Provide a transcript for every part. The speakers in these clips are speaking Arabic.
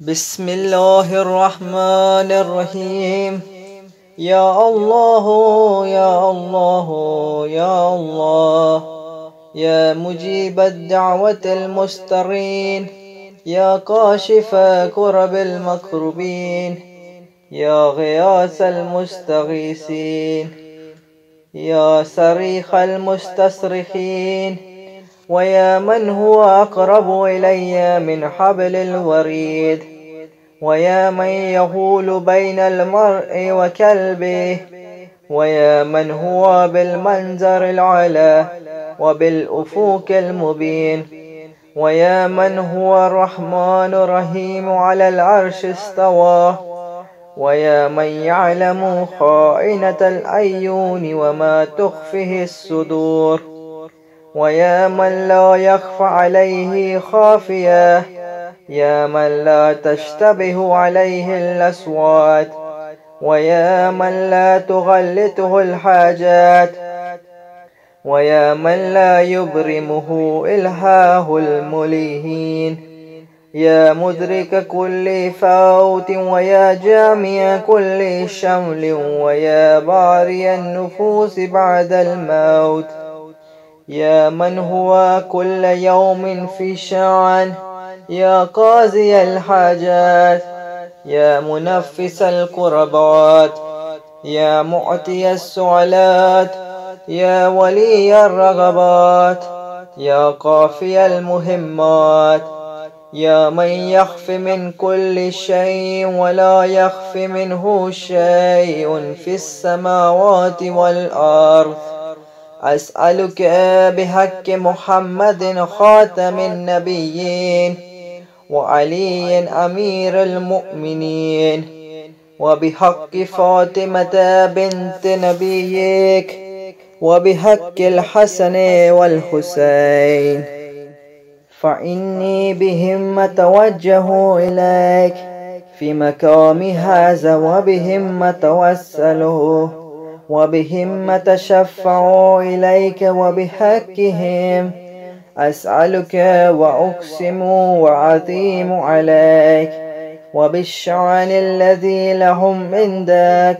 بسم الله الرحمن الرحيم. يا الله يا الله يا الله. يا مجيب الدعوة المسترين يا كاشف كرب المكروبين. يا غياث المستغيثين. يا صريخ المستصرخين. ويا من هو أقرب إلي من حبل الوريد؟ ويا من يهول بين المرء وكلبه؟ ويا من هو بالمنظر العلى وبالأفوق المبين؟ ويا من هو الرحمن الرحيم على العرش استوى؟ ويا من يعلم خائنة الأيون وما تخفه الصدور؟ ويا من لا يخفى عليه خافية يا من لا تشتبه عليه الأصوات ويا من لا تغلطه الحاجات ويا من لا يبرمه إلهاه المليهين. يا مدرك كل فوت ويا جامع كل شمل ويا باري النفوس بعد الموت. يا من هو كل يوم في شعن يا قاضي الحاجات يا منفس الكربات يا معطي السعلات يا ولي الرغبات يا قافي المهمات يا من يخف من كل شيء ولا يخف منه شيء في السماوات والأرض. أسألك بحق محمد خاتم النبيين وعلي أمير المؤمنين وبحق فاطمة بنت نبيك وبحق الحسن والحسين فإني بهم أتوجه إليك في مقام هذا وبهم أتوسله وبهم أتشفع إليك وبحقهم. أسألك وأقسم وعظيم عليك. وبالشعن الذي لهم عندك.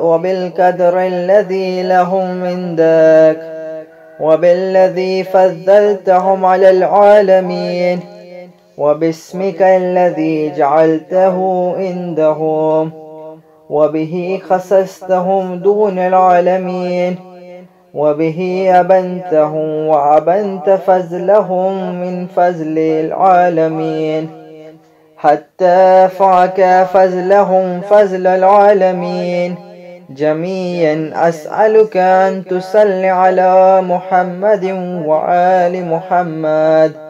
وبالقدر الذي لهم عندك. وبالذي فضلتهم على العالمين. وباسمك الذي جعلته عندهم. وبه خصصتهم دون العالمين. وبه أبنتهم وأبنت فزلهم من فزل العالمين. حتى فعك فزلهم فزل العالمين. جميعا أسألك أن تصل على محمد وآل محمد.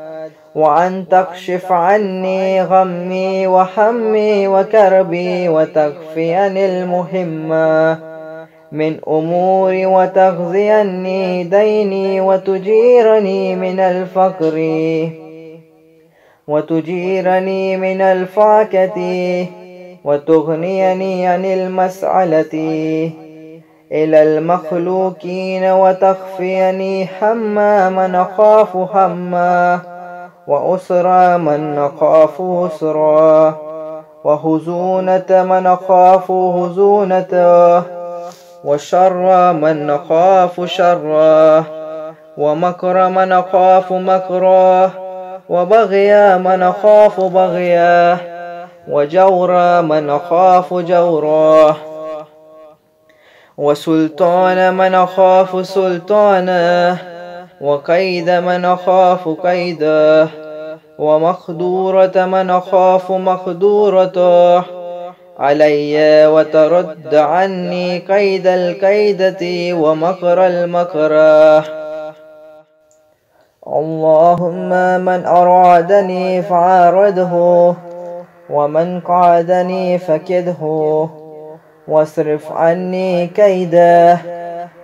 وأن تكشف عني غمي وحمي وكربي وتغفيني المهمة من أموري وتغذيني ديني وتجيرني من الفقر وتجيرني من الفاكة وتغنيني عن المسألة إلى المخلوقين وتخفيني حما من أخاف حما وأسرى من نخاف أسرى وهزونة من نخاف هزونة وشر من نخاف شرا ومكر من نخاف مكرا وبغي من نخاف بغيا وجور من نخاف جورا. وسلطان من نخاف سلطانه وكيد من أخاف كيده ومخدورة من أخاف مخدورته. علي وترد عني كيد الكيدة ومكر المكره اللهم من أرادني فعارضه ومن قعدني فكده. واصرف عني كيده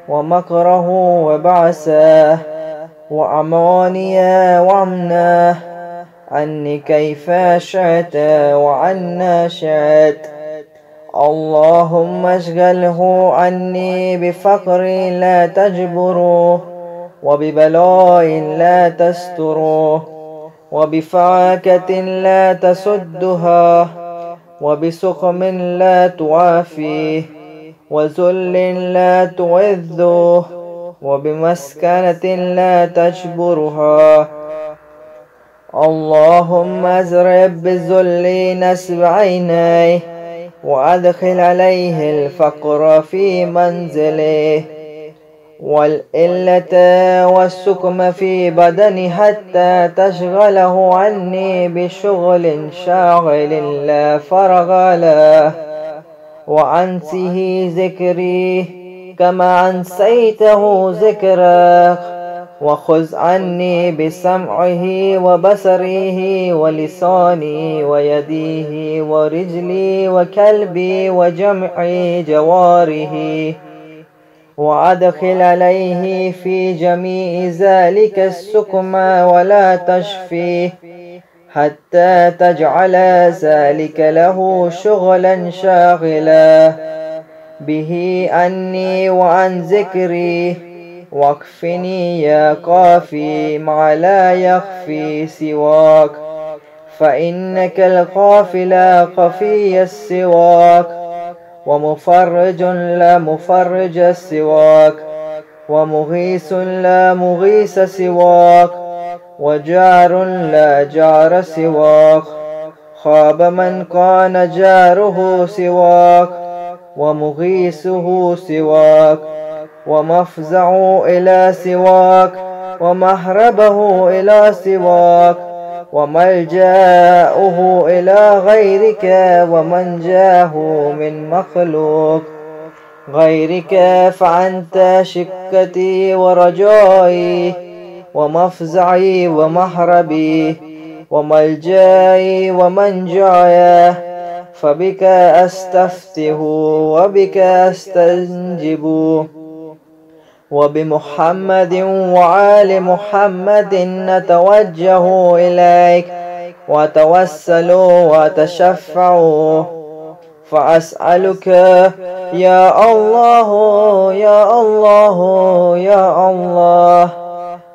ومكره وبعثه. وأمانيا وعمنا عني كيف شئت وعنا شئت. اللهم اشغله عني بفقر لا تجبره وببلاء لا تستره وبفاكة لا تسدها وبسقم لا توافيه وذل لا تعذه. وبمسكنة لا تجبرها. اللهم ازرب بالذل نسب عينيه وأدخل عليه الفقر في منزله. والإلة والسكم في بدني حتى تشغله عني بشغل شاغل لا فرغ له. وعنسه ذكري كما أنسيته ذكرك وخذ عني بسمعه وبصره ولساني ويديه ورجلي وكلبي وجمع جواره. وأدخل عليه في جميع ذلك السكم ولا تشفيه حتى تجعل ذلك له شغلا شاغلا. به عني وعن ذكري واكفني يا قافي ما لا يخفي سواك. فإنك القافي لا قفي السواك ومفرج لا مفرج سواك. ومغيث لا مغيث سواك وجار لا جار سواك. خاب من كان جاره سواك. ومغيثه سواك ومفزع إلى سواك ومهربه إلى سواك وملجاؤه إلى غيرك ومن جاه من مخلوق. غيرك فأنت شكتي ورجائي ومفزعي ومحربي وملجأي ومنجاي فبك أستفته وبك أستنجب. وبمحمد وعال محمد نتوجه إليك وتوسل وتشفع فأسألك يا الله يا الله يا الله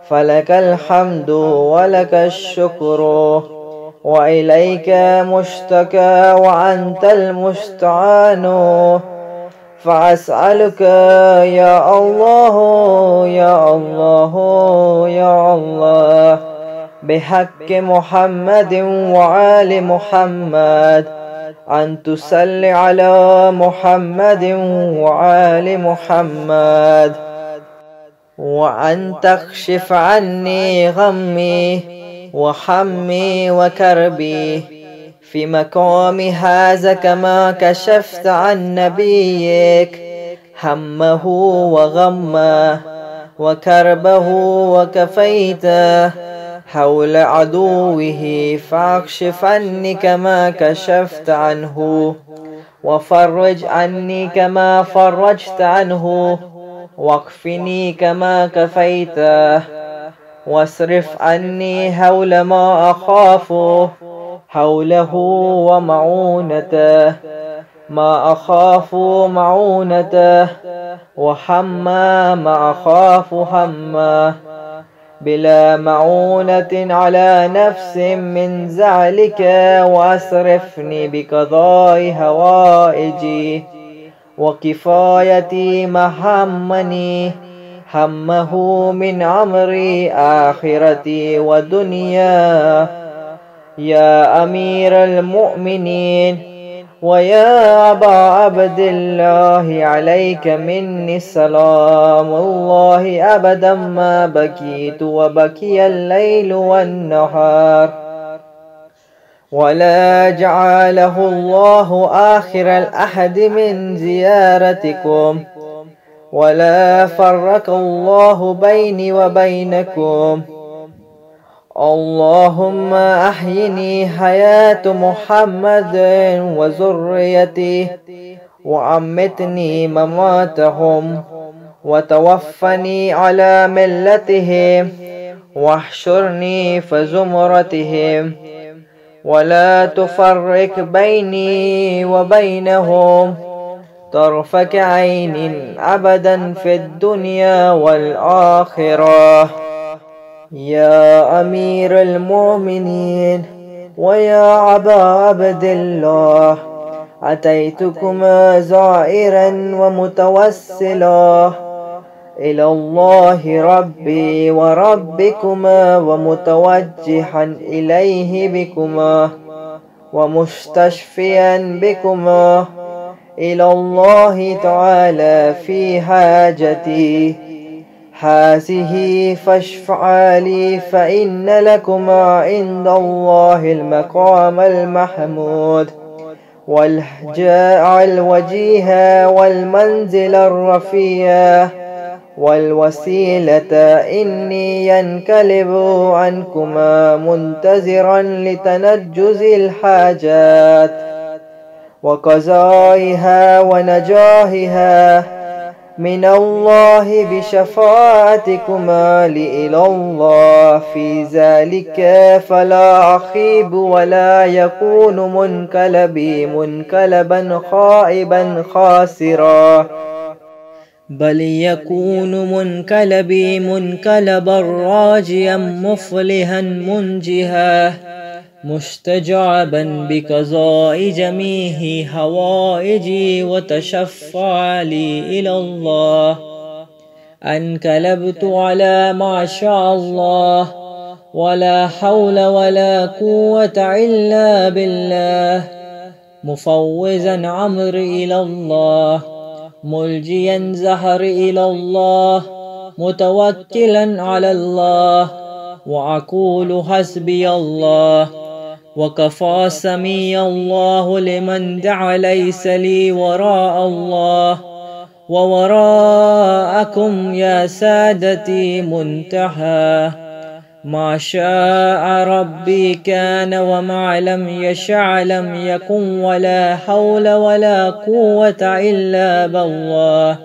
فلك الحمد ولك الشكر. وإليك مشتكى وأنت المستعان. فأسألك يا الله يا الله يا الله بحق محمد وعال محمد أن تصل على محمد وعال محمد. وأن تكشف عني غمي. وحمي وكربي في مقام هذا كما كشفت عن نبيك. همه وغمه وكربه وكفيته حول عدوه فاكشف عني كما كشفت عنه. وفرج عني كما فرجت عنه. واكفني كما كفيته واصرف عني هول ما أخافه حوله ومعونته. ما أخاف معونته وحما ما أخاف حما بلا معونة على نفس من زعلك وأسرفني بقضاء هوائجي. وكفايتي محمني همه من عمري آخرتي ودنيا. يا أمير المؤمنين ويا أبا عبد الله عليك مني سلام الله أبدا ما بكيت وبكي الليل والنهار. ولا جعله الله آخر الأحد من زيارتكم. ولا فرق الله بيني وبينكم. اللهم أحيني حياة محمد وذريته وعمتني مماتهم وتوفني على ملتهم واحشرني في زمرتهم ولا تفرق بيني وبينهم. طرفك عين أبدا في الدنيا والآخرة. يا أمير المؤمنين ويا أبا عبد الله أتيتكما زائرا ومتوسلا. إلى الله ربي وربكما ومتوجها إليه بكما ومستشفيا بكما. إلى الله تعالى في حاجتي. هذه فاشفعا لي فإن لكما عند الله المقام المحمود. والجاء الوجيه والمنزل الرفيع. والوسيلة إني ينكلب عنكما منتظرا لتنجز الحاجات. وقضائها ونجاهها من الله بشفاعتكما لإلى الله. في ذلك فلا أخيب ولا يكون منكلبي منكلبا خائبا خاسرا. بل يكون منكلبي منكلبا راجيا مفلها منجها مستجعبا بقضاء جميع هوائجي وتشفع لي إلى الله. أنكلبت على ما شاء الله ولا حول ولا قوة إلا بالله. مفوزا عمري إلى الله ملجيا زهر إلى الله متوكلا على الله وأقول حسبي الله. وكفى سمي الله لمن دعا ليس لي وراء الله ووراءكم يا سادتي منتهى ما شاء ربي كان وما لم يشع لم يكن ولا حول ولا قوة إلا بالله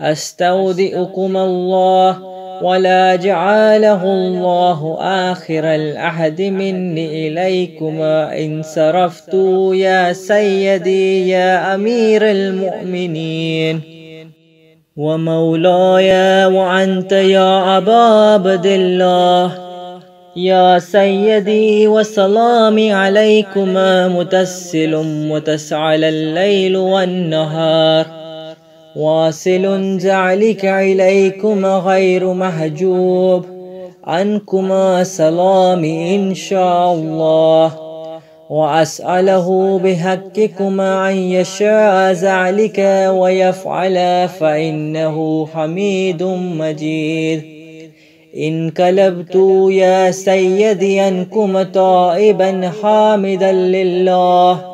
أستودئكم الله ولا جعله الله آخر العهد مني إليكما إن صرفت يا سيدي يا أمير المؤمنين ومولاي وأنت يا أبا عبد الله يا سيدي وسلامي عليكما متسل متسعل الليل والنهار واصل جعلك إليكما غير محجوب عنكما سلامي إن شاء الله. وأسأله بحقكما أن يشاء ذلك ويفعل فإنه حميد مجيد. إن كلبت يا سيدي أنكم طائبا حامدا لله.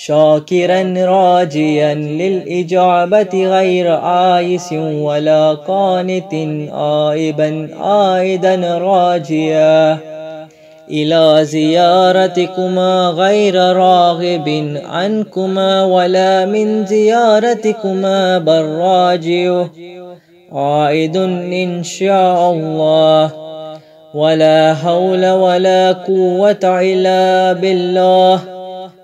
شاكرا راجيا للإجابة غير آيس ولا قانت آئبا آئدا راجيا. إلى زيارتكما غير راغب عنكما ولا من زيارتكما بل راجع عائد إن شاء الله. ولا حول ولا قوة إلا بالله.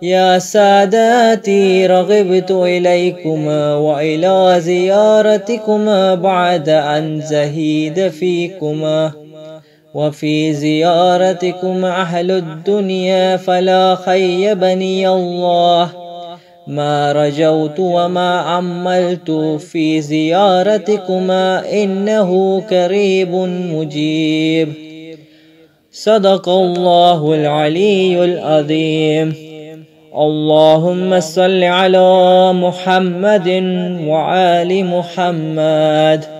يا ساداتي رغبت إليكما وإلى زيارتكما بعد أن زهيد فيكما. وفي زيارتكم أهل الدنيا فلا خيبني الله. ما رجوت وما عملت في زيارتكما إنه قريب مجيب. صدق الله العلي العظيم. اللهم صل على محمد وعلى محمد